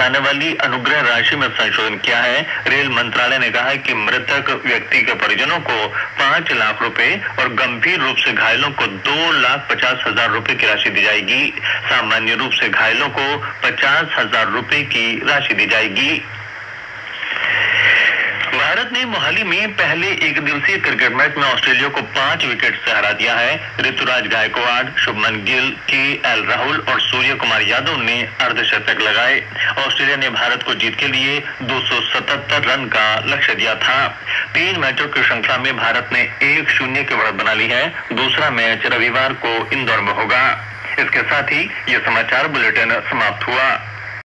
जाने वाली अनुग्रह राशि में संशोधन किया है। रेल मंत्रालय ने कहा है कि मृतक व्यक्ति के परिजनों को पाँच लाख रुपए और गंभीर रूप से घायलों को दो लाख पचास हज़ार रुपए की राशि दी जाएगी। सामान्य रूप से घायलों को पचास हज़ार रुपए की राशि दी जाएगी। भारत ने मोहाली में पहले एक दिवसीय क्रिकेट मैच में ऑस्ट्रेलिया को पाँच विकेट से हरा दिया है। ऋतुराज गायकवाड़, शुभमन गिल, के एल राहुल और सूर्य कुमार यादव ने अर्धशतक लगाए। ऑस्ट्रेलिया ने भारत को जीत के लिए 277 रन का लक्ष्य दिया था। तीन मैचों की श्रृंखला में भारत ने एक शून्य की बढ़त बना ली है। दूसरा मैच रविवार को इंदौर में होगा। इसके साथ ही ये समाचार बुलेटिन समाप्त हुआ।